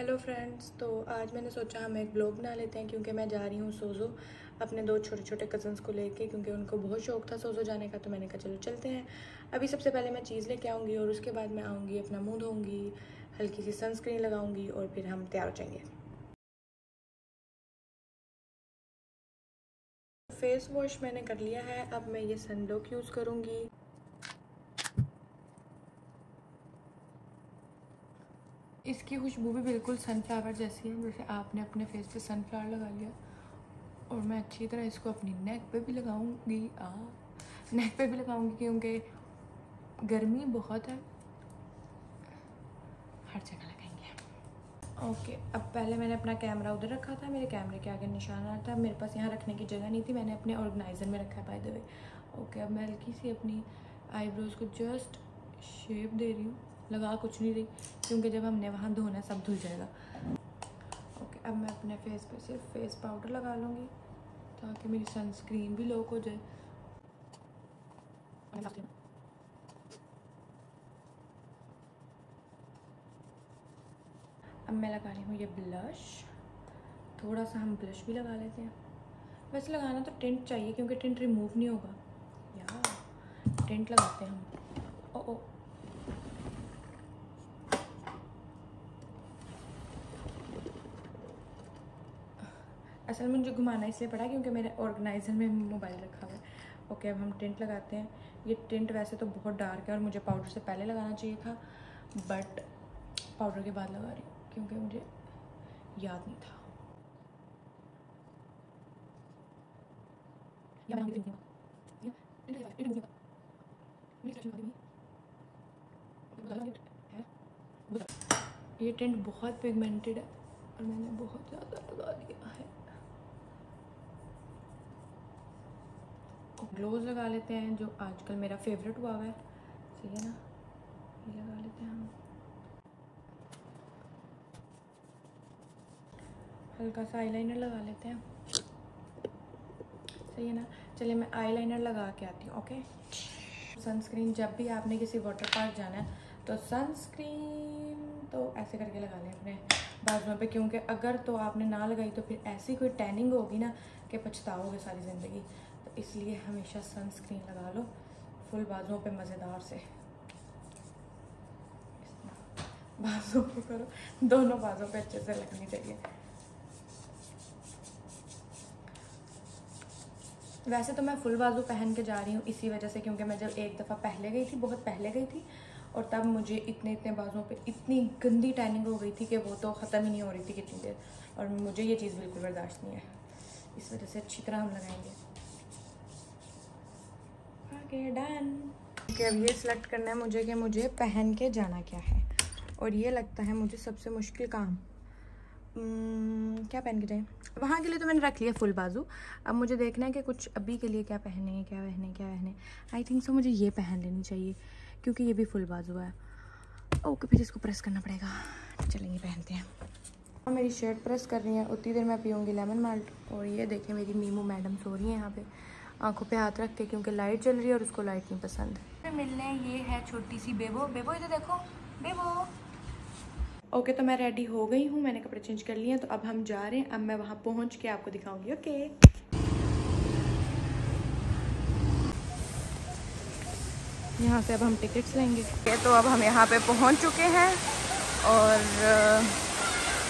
Hello friends तो आज मैंने सोचा हम एक ब्लॉग बना लेते हैं क्योंकि मैं जा रही हूँ सोज़ो अपने दो छोटे छोटे कज़न्स को लेके क्योंकि उनको बहुत शौक था सोज़ो जाने का तो मैंने कहा चलो चलते हैं। अभी सबसे पहले मैं चीज़ लेके आऊँगी और उसके बाद मैं आऊँगी, अपना मुँह धोऊँगी, हल्की सी सनस्क्रीन लगाऊँगी और फिर हम तैयार हो जाएँगे। फेस वॉश मैंने कर लिया है, अब मैं ये सनब्लॉक यूज़ करूँगी। इसकी खुशबू भी बिल्कुल सनफ्लावर जैसी है। जैसे आपने अपने फेस पे सनफ्लावर लगा लिया और मैं अच्छी तरह इसको अपनी नेक पे भी लगाऊँगी। आ नेक पे भी लगाऊँगी क्योंकि गर्मी बहुत है। हर जगह लगाएँगे ओके अब पहले मैंने अपना कैमरा उधर रखा था। मेरे कैमरे के आगे निशान आ था। मेरे पास यहाँ रखने की जगह नहीं थी। मैंने अपने ऑर्गेनाइज़र में रखा बाय द वे ओके अब मैं हल्की सी अपनी आईब्रोज़ को जस्ट शेप दे रही हूँ। लगा कुछ नहीं रही, क्योंकि जब हमने वहाँ धोना सब धुल जाएगा। ओके, अब मैं अपने फेस पे सिर्फ़ फेस पाउडर लगा लूँगी, ताकि मेरी सनस्क्रीन भी लोक हो जाए। अब मैं लगा रही हूँ ये ब्लश थोड़ा सा हम ब्लश भी लगा लेते हैं। वैसे लगाना तो टेंट चाहिए, क्योंकि टेंट रिमूव नहीं होगा। यार टेंट लगाते हैं हम। ओ ओ। असल में मुझे घुमाना इसलिए पड़ा क्योंकि मेरे ऑर्गेनाइज़र में मोबाइल रखा हुआ है। ओके अब हम टेंट लगाते हैं। ये टेंट वैसे तो बहुत डार्क है और मुझे पाउडर से पहले लगाना चाहिए था बट पाउडर के बाद लगा रही हूँ क्योंकि मुझे याद नहीं था। ये टेंट बहुत पिगमेंटेड है और मैंने बहुत ज़्यादा लगा दिया है ग्लोव लगा लेते हैं, जो आजकल मेरा फेवरेट हुआ हुआ है। सही है ना? ये लगा लेते हैं हम। हल्का सा आईलाइनर लगा लेते हैं। सही है ना? चलिए मैं आईलाइनर लगा के आती हूँ ओके सनस्क्रीन जब भी आपने किसी वाटर पार्क जाना है तो सनस्क्रीन तो ऐसे करके लगा लें अपने बाजुओं पे, क्योंकि अगर तो आपने ना लगाई तो फिर ऐसी कोई टैनिंग होगी ना कि पछताओगे सारी ज़िंदगी। इसलिए हमेशा सनस्क्रीन लगा लो, फुल बाजुओं पे मज़ेदार से। बाजू को करो, दोनों बाजों पे अच्छे से लगनी चाहिए। वैसे तो मैं फुल बाजू पहन के जा रही हूँ इसी वजह से, क्योंकि मैं जब एक दफ़ा पहले गई थी, बहुत पहले गई थी, और तब मुझे इतने इतने बाजुओं पे इतनी गंदी टैनिंग हो गई थी कि वो तो ख़त्म ही नहीं हो रही थी कितनी देर, और मुझे ये चीज़ बिल्कुल बर्दाश्त नहीं है। इस वजह से अच्छी तरह हम लगाएँगे। ओके डन कि अब ये सिलेक्ट करना है मुझे कि मुझे पहन के जाना क्या है। और ये लगता है मुझे सबसे मुश्किल काम। Hmm, क्या पहन के जाए? वहाँ के लिए तो मैंने रख लिया फुल बाजू। अब मुझे देखना है कि कुछ अभी के लिए क्या पहने क्या पहने क्या पहने आई थिंक सो मुझे ये पहन लेनी चाहिए क्योंकि ये भी फुल बाजू है। ओके फिर इसको प्रेस करना पड़ेगा। चलेंगे पहनते हैं। और मेरी शर्ट प्रेस कर रही है। उतनी देर मैं पीऊँगी लेमन माल्ट और ये देखें मेरी मीमू मैडम सो रही है यहाँ पे। आँखों पे हाथ रख के क्योंकि लाइट चल रही है और उसको लाइट नहीं पसंद मिलने ये है छोटी सी बेबो। बेबो इधर देखो। बेबो। ओके okay, तो मैं रेडी हो गई हूँ मैंने कपड़े चेंज कर लिए तो अब हम जा रहे हैं। अब मैं वहाँ पहुँच के आपको दिखाऊँगी ओके okay. यहाँ से अब हम टिकट्स लेंगे। Okay, तो अब हम यहाँ पे पहुँच चुके हैं और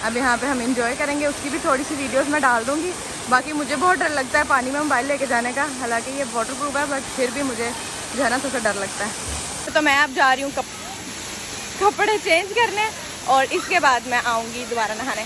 अब यहाँ पे हम इंजॉय करेंगे। उसकी भी थोड़ी सी वीडियोस मैं डाल दूँगी। बाकी मुझे बहुत डर लगता है पानी में मोबाइल लेके जाने का। हालाँकि ये वाटर प्रूफ है बट फिर भी मुझे जाना सबसे डर लगता है। तो मैं अब जा रही हूँ कप... कपड़े चेंज करने और इसके बाद मैं आऊँगी दोबारा नहाने।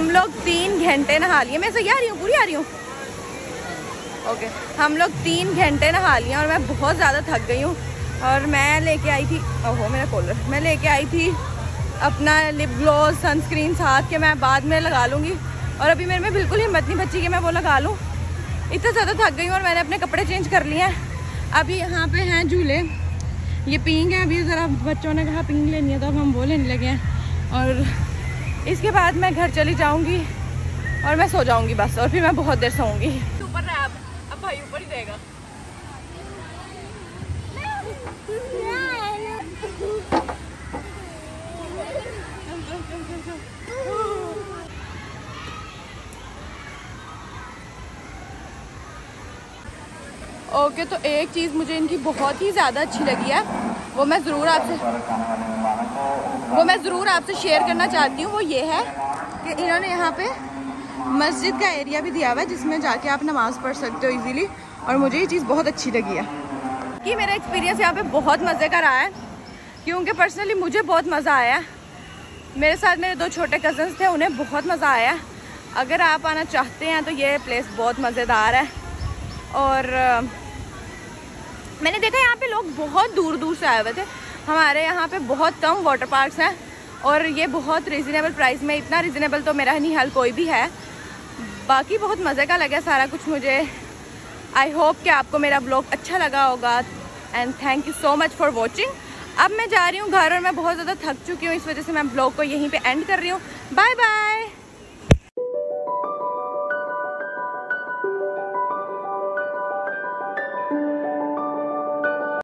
हम लोग तीन घंटे नहा लिए। मैं सही आ रही हूँ, पूरी आ रही हूँ। ओके हम लोग तीन घंटे नहा लिए और मैं बहुत ज़्यादा थक गई हूँ। और मैं लेके आई थी ओहो, मेरा कॉलर मैं लेके आई थी अपना लिप ग्लोस सनस्क्रीन साथ के मैं बाद में लगा लूँगी। और अभी मेरे में बिल्कुल हिम्मत नहीं बची कि मैं वो लगा लूँ। इतना ज़्यादा थक गई हूँ और मैंने अपने कपड़े चेंज कर लिए हैं। अभी यहाँ पे हैं झूले। ये पींग है, अभी ज़रा बच्चों ने कहा पींग लेनी है तो अब हम वो लेने लगे हैं। और इसके बाद मैं घर चली जाऊँगी और मैं सो जाऊँगी बस और फिर मैं बहुत देर सोऊँगी। ऊपर रहा अब भाई ऊपर ही रहेगा। ओके okay, तो एक चीज़ मुझे इनकी बहुत ही ज़्यादा अच्छी लगी है। वो मैं ज़रूर आपसे वो मैं ज़रूर आपसे शेयर करना चाहती हूँ। वो ये है कि इन्होंने यहाँ पे मस्जिद का एरिया भी दिया हुआ है, जिसमें जाके आप नमाज़ पढ़ सकते हो इजीली और मुझे ये चीज़ बहुत अच्छी लगी है। कि मेरा एक्सपीरियंस यहाँ पे बहुत मज़े का रहा है। क्योंकि पर्सनली मुझे बहुत मज़ा आया मेरे साथ मेरे दो छोटे कज़न्स थे, उन्हें बहुत मज़ा आया अगर आप आना चाहते हैं तो ये प्लेस बहुत मज़ेदार है। और मैंने देखा यहाँ पे लोग बहुत दूर दूर से आए हुए थे। हमारे यहाँ पे बहुत कम वाटर पार्क्स हैं और ये बहुत रिजनेबल प्राइस में, इतना रिजनेबल तो मेरा नहीं हाल कोई भी है। बाकी बहुत मज़े का लगा सारा कुछ मुझे। आई होप कि आपको मेरा ब्लॉग अच्छा लगा होगा and thank you so much for watching अब मैं जा रही हूँ घर और मैं बहुत ज़्यादा थक चुकी हूँ, इस वजह से मैं ब्लॉग को यहीं पे एंड कर रही हूँ। Bye bye